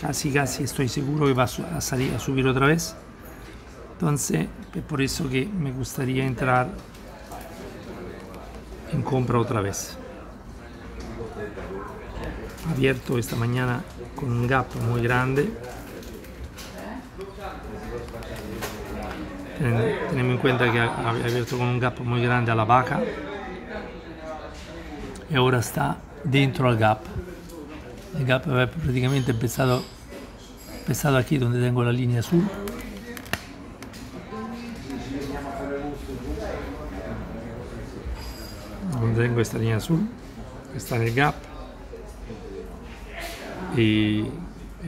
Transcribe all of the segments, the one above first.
casi casi estoy seguro que va a, salir a subir otra vez. Entonces, es por eso que me gustaría entrar en compra otra vez. Abierto esta mañana con un gap muy grande. Ten- Tenemos en cuenta que ha abierto con un gap muy grande a la vaca y ahora está dentro al gap. El gap había prácticamente empezado, empezado aquí donde tengo la línea azul. Donde tengo esta línea azul, está en gap. Y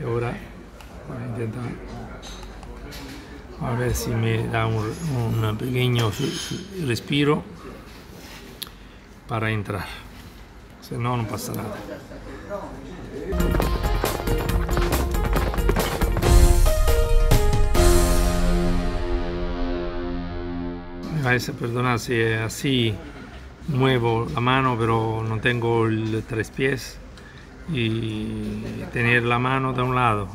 ahora voy a intentar a ver si me da un, un pequeño respiro para entrar. Si no, no pasa nada. Me vais a perdonar si es así, muevo la mano, pero no tengo el tres pies y tener la mano de un lado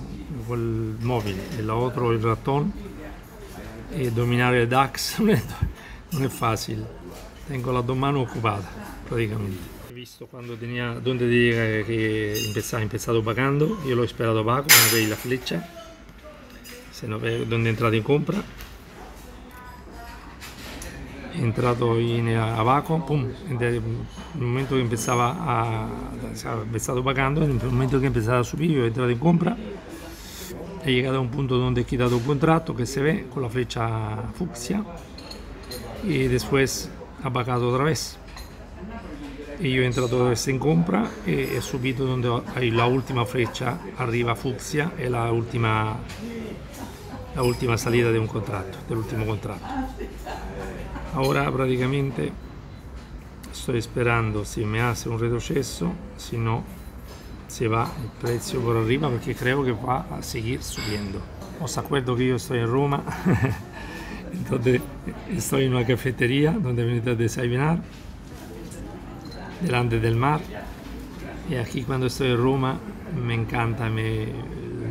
el móvil y la otro el ratón y dominar el DAX no es, no es fácil. Tengo las dos manos ocupadas prácticamente. Visto cuando tenía, donde tenía que empezar, he empezado pagando, yo lo he esperado abajo, no veis la flecha, se no ve donde he entrado en compra. He entrado en abajo, pum, en el momento que empezaba a, empezado pagando, en el momento que empezaba a subir, yo he entrado en compra, he llegado a un punto donde he quitado un contrato que se ve con la flecha fucsia y después ha pagado otra vez. Y yo he entrado otra vez en compra y he subido donde hay la última flecha arriba fucsia y la última, la última salida de un contrato, del último contrato. Ahora praticamente estoy esperando si me hace un retroceso, si no se va el precio por arriba porque creo que va a seguir subiendo. Os acuerdo que yo estoy en Roma, entonces estoy en una cafetería donde he venido a desayunar, delante del mar. Y aquí cuando estoy en Roma me encanta, me,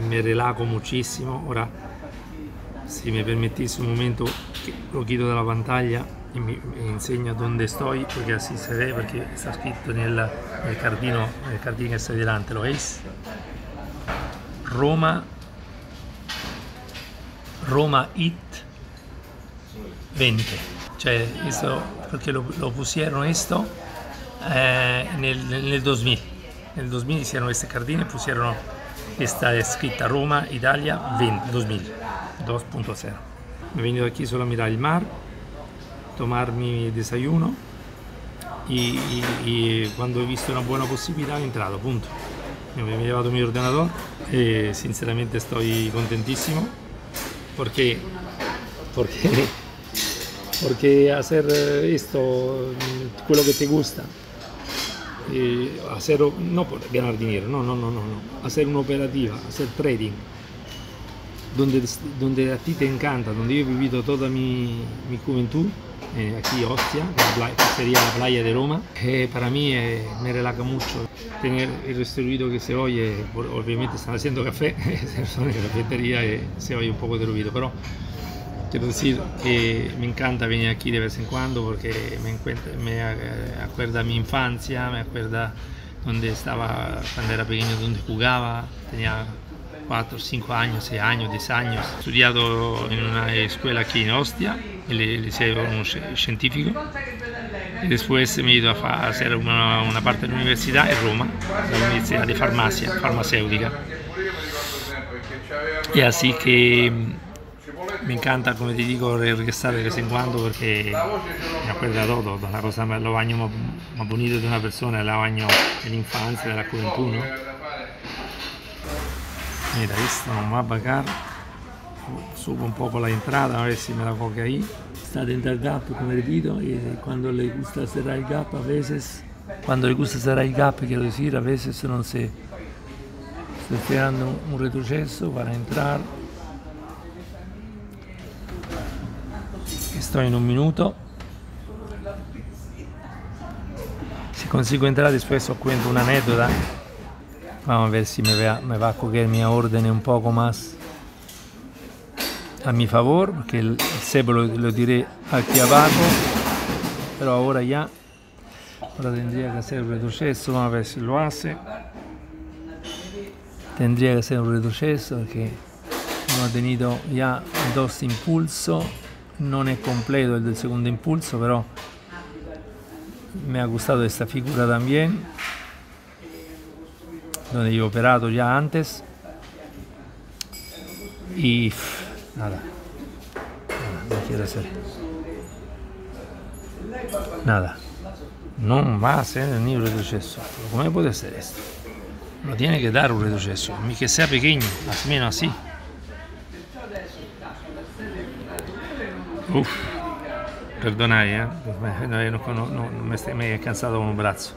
me relajo muchísimo. Ahora, si me permitís un momento, que lo quito de la pantalla y me, me enseña dónde estoy, porque así se ve, porque está escrito en el, el cardino, el cardino que está delante, ¿lo veis? Roma, Roma It 20. Cioè, esto, porque lo, lo pusieron esto eh, en, el, en el 2000. En el 2000 hicieron este jardín y pusieron esta escrita Roma, Italia 20, 2000, 2.0. Me he venido aquí solo a mirar el mar, tomar mi desayuno y, y- y cuando he visto una buena posibilidad he entrado, punto. Me he llevado mi ordenador y sinceramente estoy contentísimo porque, porque, porque hacer eh, esto, quello que te gusta, eh, hacer, no por ganar dinero, no, no, no, no, no, hacer una operativa, hacer trading, donde, donde a ti te encanta, donde yo he vivido toda mi, mi juventud, eh, aquí Ostia, que sería la playa de Roma, eh, para mí eh, me relaja mucho tener el ruido que se oye, obviamente están haciendo café, son en la cafetería y se oye un poco de ruido, pero quiero decir que me encanta venir aquí de vez en cuando porque me, encuentra, me eh, acuerda mi infancia, me acuerda donde estaba cuando era pequeño, donde jugaba, tenía 4, 5 años, 6 años, 10 años. He estudiado en una escuela aquí en Ostia, el liceo científico, y después me he ido a, fa- a hacer una, una parte de la universidad en Roma, la universidad de farmacia, farmacéutica. Y así que me encanta, como te digo, regresar de vez en cuando porque me acuerda todo, la cosa más, los años más, más bonitos de una persona, los años de la infancia, de la juventud, ¿no? Mira, esto no va a pagar. Subo un poco la entrada a ver si me la coge ahí. Está dentro del gap, como repito, y cuando le gusta cerrar el gap, a veces, cuando le gusta cerrar el gap, quiero decir, a veces no se. Estoy esperando un retroceso para entrar. Estoy en un minuto. Si consigo entrar después os cuento una anécdota a ver si me va, me va a coger mi orden un poco más a mi favor, porque el, el cebo lo, lo diré aquí abajo, pero ahora ya, ahora tendría que hacer un retroceso, vamos a ver si lo hace. Tendría que hacer un retroceso porque hemos tenido ya dos impulsos, no es completo el del segundo impulso, pero me ha gustado esta figura también, donde yo he operado ya antes. Y nada, nada, no quiero hacer. Nada, no va a hacer ni un retroceso. ¿Cómo puede ser esto? No tiene que dar un retroceso, ni que sea pequeño, o menos así. Uf, perdonad, ¿eh? No, no, no, me, he cansado con un brazo.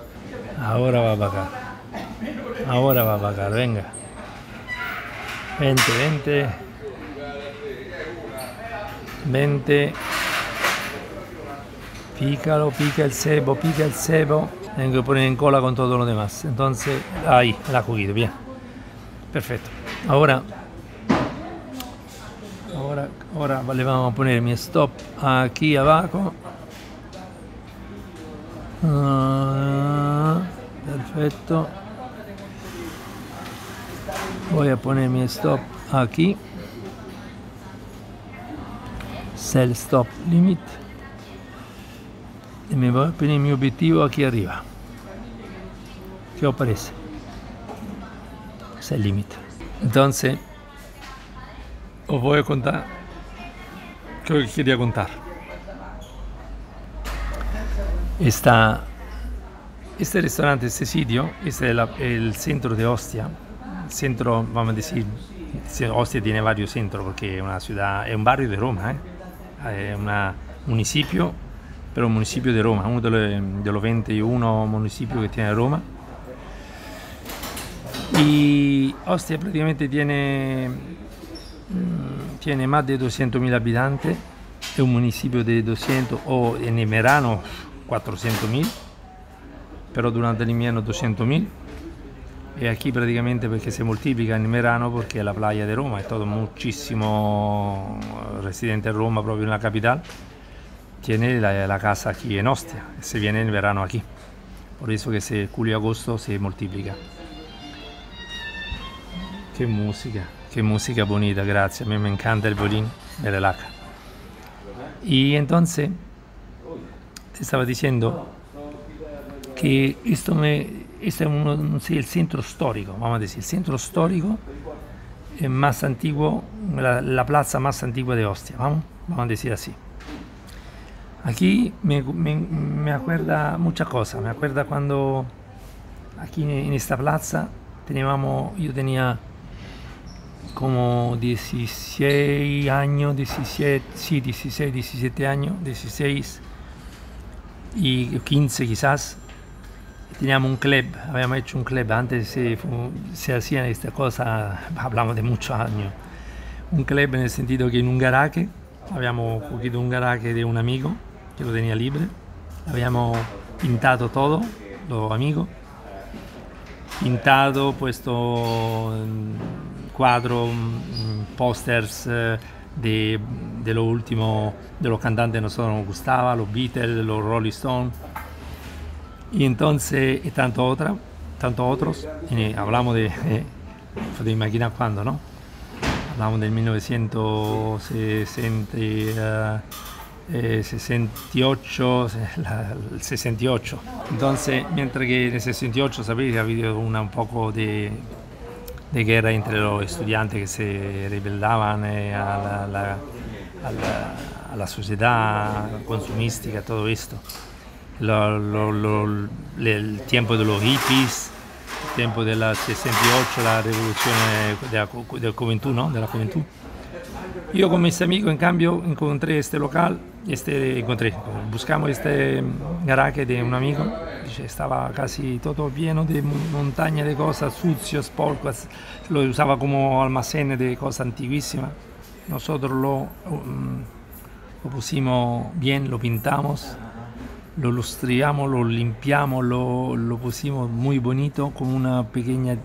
Ahora va a pagar. Ahora va a pagar, venga. Vente, vente. Vente. Pícalo, pica el cebo, pica el cebo. Tengo que poner en cola con todo lo demás. Entonces, ahí, la cogido, bien. Perfecto. Ahora, ahora, ahora le vamos a poner mi stop aquí abajo. Ah, perfecto. Voy a poner mi stop aquí. Sell stop limit. Y me voy a poner mi objetivo aquí arriba. ¿Qué os parece? Es el límite. Entonces, os voy a contar lo que quería contar. Este restaurante, este sitio, es la- el centro de Ostia. El centro, vamos a decir, Ostia tiene varios centros porque es una ciudad, es un barrio de Roma, ¿eh? es un municipio, pero un municipio de Roma, uno de los, de los 21 municipios que tiene Roma. Y Ostia prácticamente tiene, tiene más de 200.000 habitantes, es un municipio de 200 o en el verano 400.000, pero durante el invierno 200.000. Y aquí prácticamente porque se multiplica en verano porque es la playa de Roma, es todo muchísimo residente de Roma, proprio en la capital, tiene la, la casa aquí en Ostia, se viene en verano aquí. Por eso que se julio y agosto se multiplica. Qué música, bonita, gracias. A mí me encanta el violín, me relaja. Y entonces, te estaba diciendo que esto, me, este es uno, no el centro histórico, vamos a decir, el centro histórico más antiguo, la, la plaza más antigua de Ostia, vamos, vamos a decir así. Aquí me, me, me acuerda muchas cosas, me acuerda cuando aquí en esta plaza teníamos, yo tenía como 16 años, 17, sí, 16, 17 años, 16 y 15 quizás. Teníamos un club, habíamos hecho un club, antes se, se hacían estas cosas, hablamos de muchos años. Un club en el sentido que en un garaje, habíamos cogido un garaje de un amigo que lo tenía libre, habíamos pintado todo, los amigos, pintado, puesto mm, cuadros, mm, pósters eh, de, de lo último de los cantantes que nosotros nos gustaba, los Beatles, los Rolling Stones. Y entonces, y tanto, otra, tanto otros, y hablamos de, eh, imaginar cuándo, ¿no? Hablamos del 1960, eh, eh, 68, la- el 68. Entonces, mientras que en el 68, sabéis, ha habido un poco de, de guerra entre los estudiantes que se rebellaban eh, a, la, la- a la- a la sociedad consumística, todo esto. Lo- lo- lo- el tiempo de los hippies, el tiempo de la 68, la revolución de de la juventud, ¿no? De la juventud. Yo con mis amigos, en cambio, encontré este local, este, encontré, buscamos este garaje de un amigo, estaba casi todo lleno de mon- montaña de cosas sucios, polcos, lo usaba como almacén de cosas antiguísimas. Nosotros lo, lo pusimos bien, lo pintamos, lo lustriamos, lo limpiamos, lo, pusimos muy bonito con una pequeña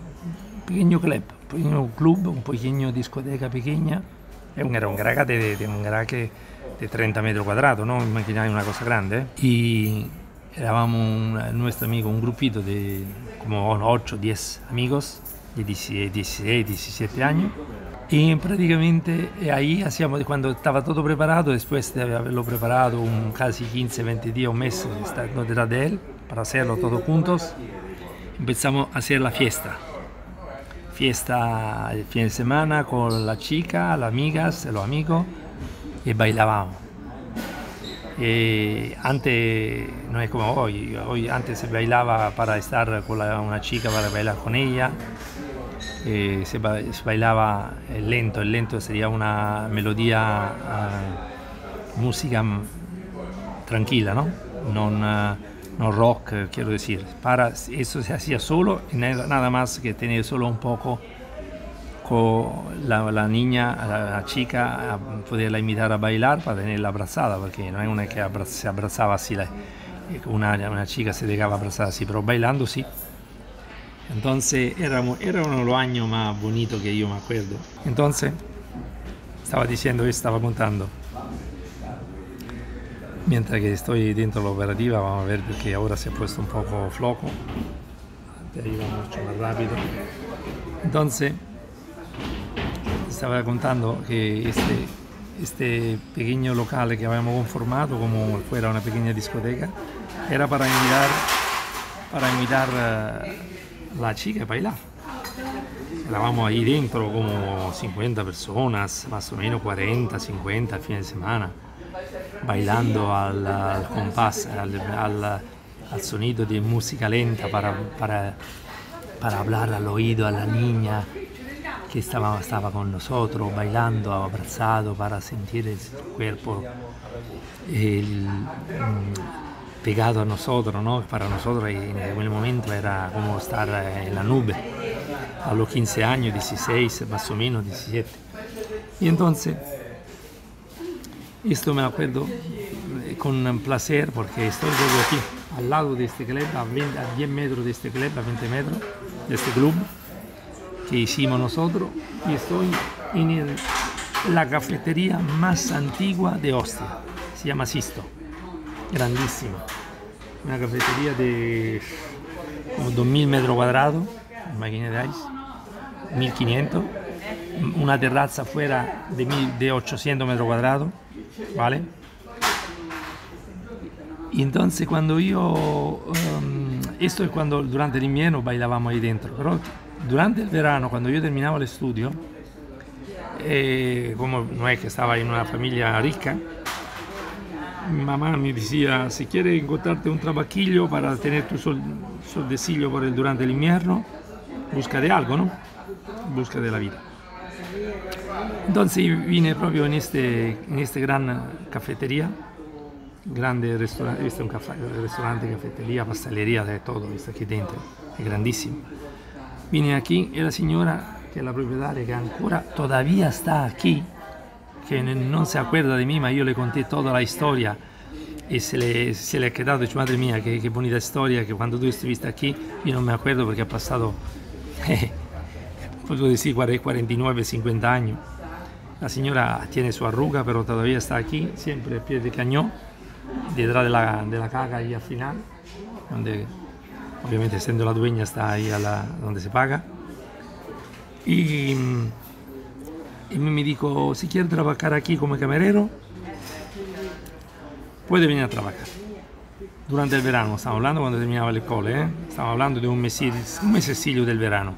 pequeño club, un pequeño club, un pequeño discoteca pequeña. Era un garaje de, de, un de 30 metros cuadrados, ¿no? Imagináis una cosa grande. ¿eh? Y éramos un, nuestro amigo, un grupito de como 8 10 amigos de 16, 17 años. Y prácticamente ahí hacíamos, cuando estaba todo preparado, después de haberlo preparado un casi 15, 20 días, un mes de él, para hacerlo todos juntos, empezamos a hacer la fiesta. Fiesta el fin de semana con la chica, las amigas, los amigos, y bailábamos. Y antes no es como hoy, hoy antes se bailaba para estar con una chica, para bailar con ella. Eh, se, bailaba lento, el lento sería una melodía, uh, música tranquila, ¿no? No rock, quiero decir. Para, eso se hacía solo, nada más que tener solo un poco con la, niña, la, chica, a poderla invitar a bailar para tenerla abrazada, porque no es una que se abrazaba así, la, una, una chica se dejaba abrazar así, pero bailando sí. Entonces era, era uno de los años más bonitos que yo me acuerdo. Entonces, estaba diciendo, estaba contando. Mientras que estoy dentro de la operativa, vamos a ver porque ahora se ha puesto un poco flojo. Antes iba mucho más rápido. Entonces, estaba contando que este, este pequeño local que habíamos conformado como fuera una pequeña discoteca era para invitar, para invitar uh, la chica a bailar. Estábamos ahí dentro como 50 personas, más o menos 40, 50 al fin de semana, bailando al, al compás, al, al, al, sonido de música lenta para, para, para hablar al oído a la niña que estaba, estaba con nosotros, bailando, abrazado para sentir el cuerpo el, pegado a nosotros, ¿no? Para nosotros en aquel momento era como estar en la nube, a los 15 años, 16, más o menos 17. Y entonces, esto me acuerdo con placer porque estoy aquí, al lado de este club, a, 20, a 10 metros de este club, a 20 metros de este club que hicimos nosotros y estoy en el, la cafetería más antigua de Ostia. Se llama Sisto. Grandísima. Una cafetería de como 2000 metros cuadrados, imagináis, 1500. Una terraza fuera de, mil, de 800 metros cuadrados, ¿vale? Y entonces cuando yo, um, esto es cuando durante el invierno bailábamos ahí dentro, pero durante el verano, cuando yo terminaba el estudio, eh, como no es que estaba en una familia rica, mi mamá me decía, si quieres encontrarte un trabajillo para tener tu sol, soldecillo por el, durante el invierno, busca de algo, ¿no? Busca de la vida. Entonces vine proprio en este, en este gran cafetería, grande restaurante, este es un café, restaurante, cafetería, pastelería, de todo, está aquí dentro, es grandísimo. Vine aquí y la señora, que es la propietaria, que ancora todavía está aquí, que no se acuerda de mí, ma yo le conté toda la historia y se le, se le ha quedado, dicho, madre mía, qué, qué, bonita historia, que cuando tú estuviste aquí, yo no me acuerdo porque ha pasado, puedo decir, 49, 50 años. La señora tiene su arruga, pero todavía está aquí, siempre a pie de cañón, detrás de la, de la caga ahí al final, donde obviamente siendo la dueña está ahí donde se paga. Y, y me dijo, si quiere trabajar aquí como camarero, puede venir a trabajar. Durante el verano, estamos hablando cuando terminaba el cole, ¿eh? estamos hablando de un, meses, un mesecillo del verano,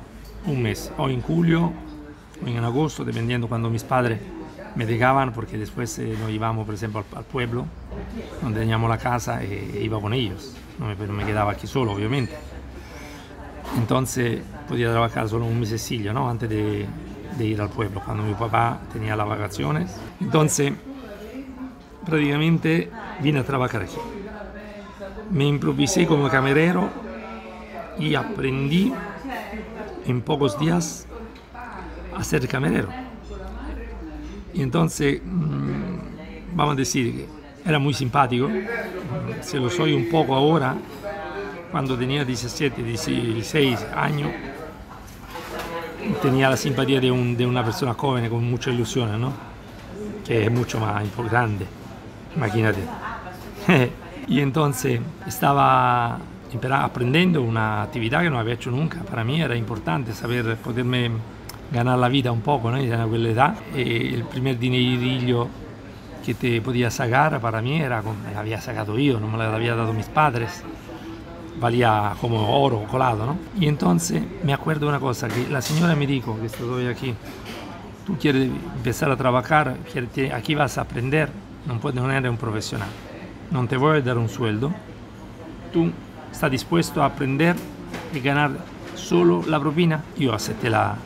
un mes, o en julio o en agosto, dependiendo cuando mis padres me dejaban, porque después eh, nos íbamos, por ejemplo, al, al, pueblo, donde teníamos la casa, e, e iba con ellos no me, pero me quedaba aquí solo, obviamente. Entonces podía trabajar solo un mesecillo, ¿no? Antes de, de, ir al pueblo, cuando mi papá tenía las vacaciones. Entonces, prácticamente vine a trabajar aquí. Me improvisé como camarero y aprendí en pocos días a ser camarero. Y entonces, mmm, vamos a decir era muy simpático, se lo soy un poco ahora, cuando tenía 17, 16 años, tenía la simpatía de, un, de, una persona joven con mucha ilusión, ¿no? Que es mucho más grande, imagínate. y entonces estaba aprendiendo una actividad que no había hecho nunca. Para mí era importante saber poderme ganar la vida un poco, ¿no? En aquella edad. Y el primer dinerillo que te podía sacar para mí era como me había sacado yo, no me lo había dado mis padres. Valía como oro colado, ¿no? Y entonces me acuerdo una cosa, que la señora me dijo, que estoy aquí, tú quieres empezar a trabajar, aquí vas a aprender, no puedes no eres un profesional, no te voy a dar un sueldo, tú estás dispuesto a aprender y ganar solo la propina, yo acepté la,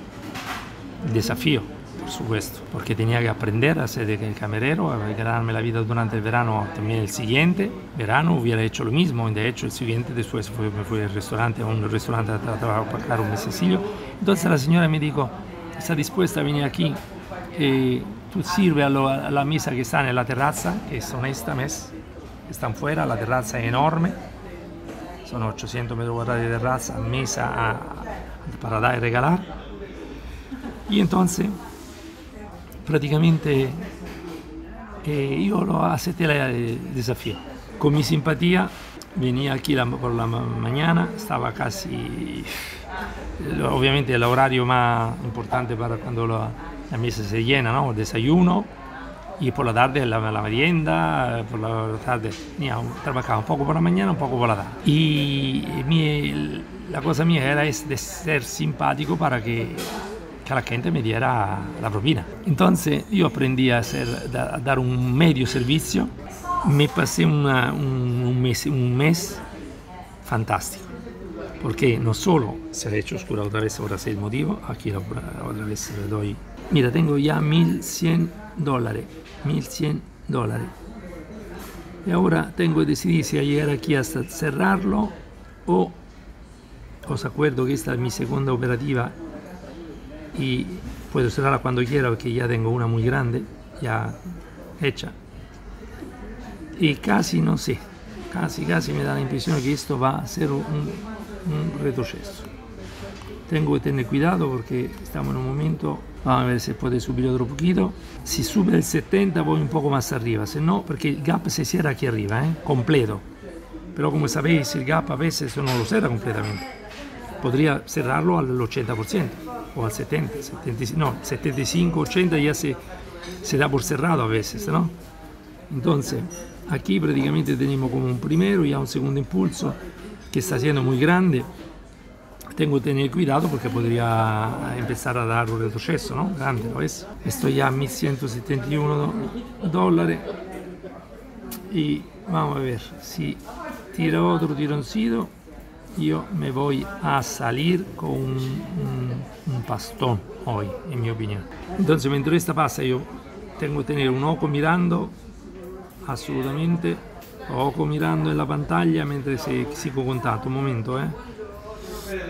desafío por supuesto, porque tenía que aprender a ser el camarero, a ganarme la vida durante el verano. También el siguiente verano hubiera hecho lo mismo. De hecho, el siguiente después fue, me fui al restaurante, a un restaurante a trabajar un mesecillo. Entonces la señora me dijo, ¿está dispuesta a venir aquí? Eh, tú sirve a, a, la mesa que está en la terraza, que son esta mes, están fuera, la terraza es enorme, son 800 metros cuadrados de terraza, mesa a, para dar y regalar. Y entonces praticamente eh, yo lo acepté el desafío. Con mi simpatía venía aquí la, por la mañana, estaba casi, obviamente el horario más importante para cuando la, la mesa se llena, ¿no? el desayuno, y por la tarde la, la merienda, por la tarde mira, trabajaba un poco por la mañana, un poco por la tarde. Y mi, la cosa mía era de ser simpático para que que la gente me diera la propina. Entonces yo aprendí a, hacer, a dar un medio servicio, me pasé una, un, un, mes, un mes fantástico, porque no solo se ha hecho oscura otra vez, ahora sé el motivo, aquí otra vez le doy. Mira, tengo ya 1100 dólares, 1100 dólares. Y ahora tengo que decidir si llegar aquí hasta cerrarlo o os acuerdo que esta es mi segunda operativa y puedo cerrarla cuando quiera porque ya tengo una muy grande, ya hecha. Y casi no sé, casi casi me da la impresión que esto va a ser un, un retroceso. Tengo que tener cuidado porque estamos en un momento, vamos a ver si puede subir otro poquito. Si sube el 70 voy un poco más arriba, si no, porque el gap se cierra aquí arriba, ¿eh? completo. Pero como sabéis, el gap a veces no lo cierra completamente. Podría cerrarlo al 80% o al 70, 75, no, 75, 80 ya se, se da por cerrado a veces, ¿no? Entonces, aquí prácticamente tenemos como un primero y un segundo impulso que está siendo muy grande. Tengo que tener cuidado porque podría empezar a dar un retroceso, ¿no? Grande, ¿no ves? Estoy ya a 1171 dólares y vamos a ver si tira otro tironcito yo me voy a salir con un, un, un, pastón hoy, en mi opinión. Entonces, mientras esta pasa, yo tengo que tener un ojo mirando, absolutamente, ojo mirando en la pantalla mentre se, sigo contando. Un momento, ¿eh?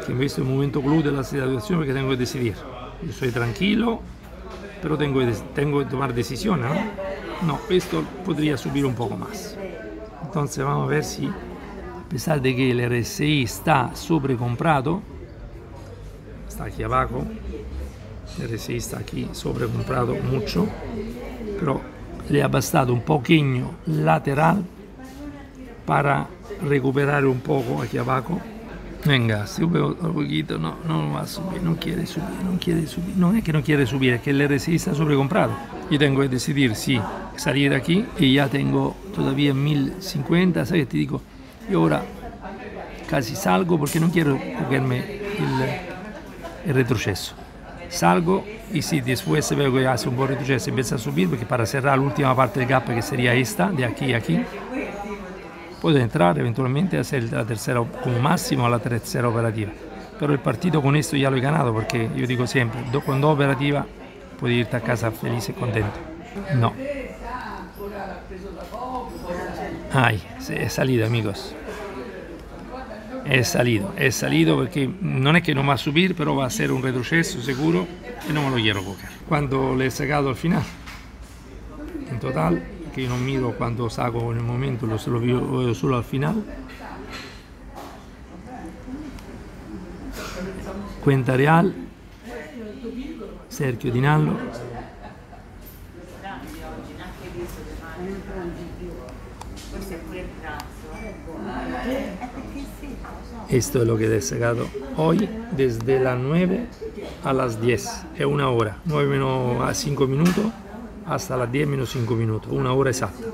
Que questo es el momento clou de la situación porque tengo que decidir. Yo soy tranquilo, pero tengo que, tengo que tomar decisiones, ¿no? No, esto podría subir un poco más. Entonces, vamos a ver si a pesar de que el RSI está sobrecomprado, está aquí abajo, el RSI está aquí sobrecomprado mucho, pero le ha bastado un poquito lateral para recuperar un poco aquí abajo. Venga, sube un poquito, no, no va a subir, no quiere subir, no quiere subir. No es que no quiere subir, es que el RSI está sobrecomprado. Yo tengo que decidir si salir de aquí y ya tengo todavía 1050, ¿sabes? Te digo, y ahora casi salgo porque no quiero cogerme el, el retroceso. Salgo y si después veo que hace un buen retroceso empieza a subir, porque para cerrar la parte del gap que sería esta, de aquí a aquí, puedo entrar eventualmente a hacer la tercera, como máximo la tercera operativa. Pero el partido con esto ya lo he ganado porque yo digo siempre, con dos operativas puedo irte a casa feliz y contento. No, Ay, he salido amigos. He salido, he salido porque no es que no va a subir, pero va a ser un retroceso seguro y no me lo quiero coger. Cuando le he sacado al final, en total, que yo no miro cuando saco en el momento, lo, veo solo al final. Cuenta real cerchio di Esto es lo que he sacado hoy desde las 9 a las 10. Es una hora. 9 menos a 5 minutos hasta las 10 menos 5 minutos. Una hora exacta.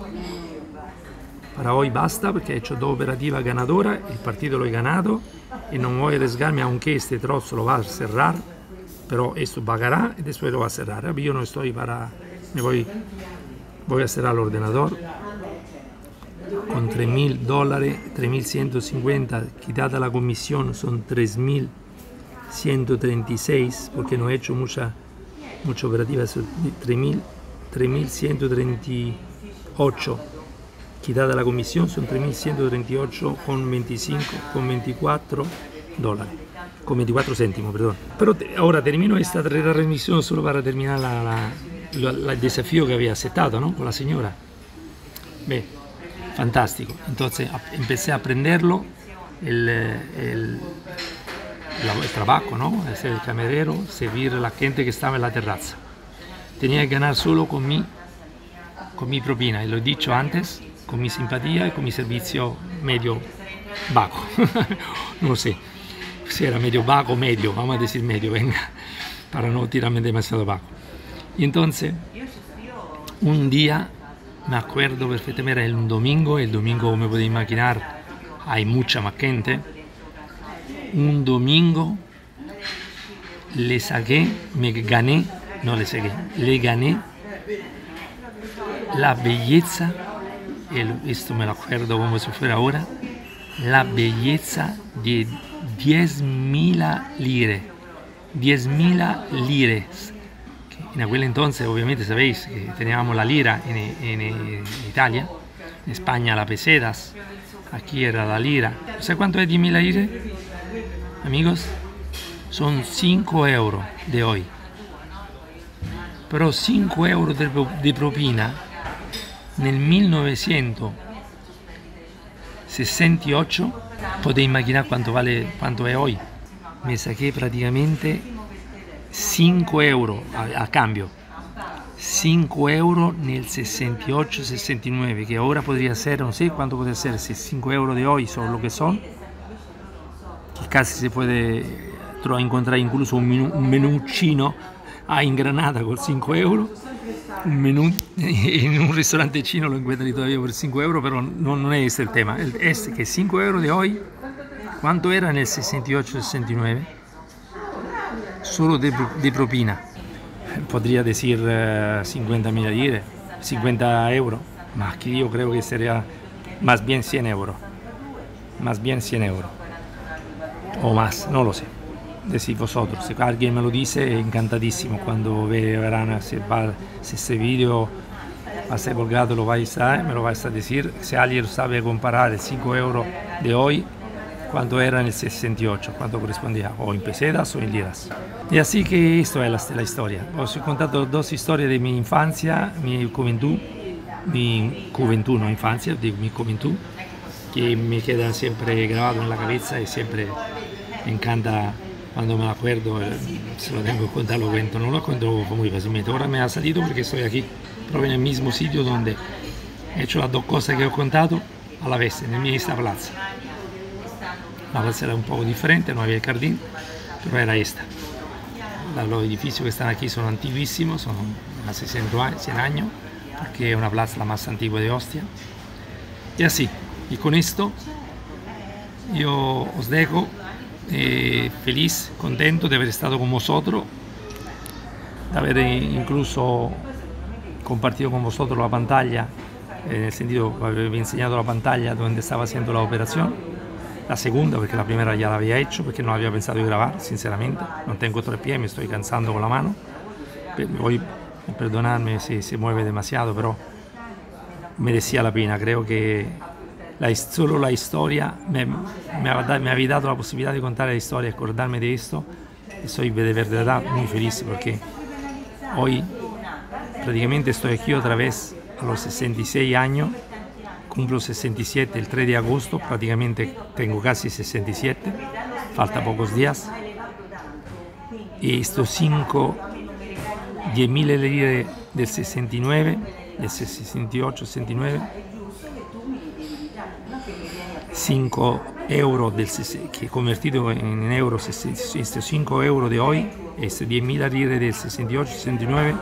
Para hoy basta porque he hecho dos operativas ganadoras. El partido lo he ganado y no voy a arriesgarme aunque este trozo lo va a cerrar. Pero esto pagará y después lo va a cerrar. Yo no estoy para... Me voy, voy a cerrar el ordenador 3.000 dólares, 3.150, quitada la comisión son 3.136, porque no he hecho mucha, mucha operativa, 3.138, quitada la comisión son 3.138 con 25, con 24 dólares, con 24 céntimos, perdón. Pero te, ahora termino esta transmisión solo para terminar la, la, la, el desafío que había aceptado ¿no? con la señora. Ve, fantástico. Entonces empecé a aprenderlo, el, el, el, trabajo, ¿no? Ser el camarero, servir a la gente que estaba en la terraza. Tenía que ganar solo con mi, con mi propina, y lo he dicho antes, con mi simpatía y con mi servicio medio bajo. no sé si era medio bajo o medio, vamos a decir medio, venga, para no tirarme demasiado bajo. Y entonces, un día me acuerdo perfectamente, era un domingo, el domingo como podéis imaginar hay mucha más gente. Un domingo le saqué, me gané, no le saqué, le gané la belleza, el, esto me lo acuerdo como si fuera ahora, la belleza de 10.000 lire, 10.000 lires en aquel entonces, obviamente, sabéis que teníamos la lira en, Italia, en España la pesetas, aquí era la lira. ¿Sabes cuánto es 10.000 lire? Amigos, son 5 euros de hoy. Pero 5 euros de propina nel 1968, podéis imaginar cuánto vale, cuánto es hoy. Me saqué prácticamente 5 euro a, cambio. 5 euro nel 68-69 que ahora podría ser no sé cuánto puede ser si 5 euro de hoy son lo que son que casi se puede encontrar incluso un menú, un menú chino a Granada con 5 euro. Un menú en un restaurante chino lo encuentran todavía por 5 euro pero no, è questo il tema. È che 5 euro di oggi quanto era nel 68-69 solo de, propina. Podría decir uh, 50 mil lire, 50 euros, más que yo creo que sería más bien 100 euros. Más bien 100 euros. O más, no lo sé. Decís vosotros, si alguien me lo dice, encantadísimo cuando verán si, va, si este vídeo va a ser colgado, lo vais a, me lo vais a decir. Si alguien sabe comparar el 5 euros de hoy cuando era en el 68, cuando correspondía o en pesetas o en liras. Y así que esto es la, la historia. Os he contado dos historias de mi infancia, mi juventud, mi juventud, no infancia, de mi juventud, que me quedan siempre grabado en la cabeza y siempre me encanta cuando me acuerdo, eh, se lo tengo que contar, lo cuento, no lo cuento muy fácilmente. Ahora me ha salido porque estoy aquí, pero en el mismo sitio donde he hecho las dos cosas que he contado a la vez, en mi esta. La plaza era un poco diferente, no había el jardín, pero era esta. Los edificios que están aquí son antiguísimos, son hace 100 años, porque es una plaza la más antigua de Ostia. Y así, y con esto yo os dejo eh, feliz, contento de haber estado con vosotros, de haber incluso compartido con vosotros la pantalla, en el sentido, haber enseñado la pantalla donde estaba haciendo la operación la segunda porque la primera ya la había hecho, porque no había pensado en grabar, sinceramente. No tengo tres pies, me estoy cansando con la mano. Voy a perdonarme si se mueve demasiado, pero merecía la pena. Creo que la, solo la historia me, me, había dado la posibilidad de contar la historia, acordarme de esto. Y soy de verdad muy feliz porque hoy prácticamente estoy aquí otra vez a los 66 años cumplo 67 el 3 de agosto, prácticamente tengo casi 67, falta pocos días. Y estos cinco 10.000 lire del 69, del 68, 69, 5 euro del, que convertido en euros, estos 5 euros de hoy, es 10.000 lire del 68, 69,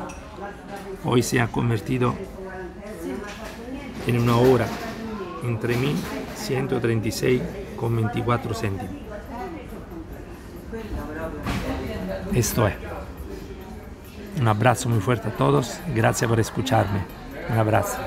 hoy se ha convertido en una hora en 3.136,24 céntimos. Esto es. Un abrazo muy fuerte a todos. Gracias por escucharme. Un abrazo.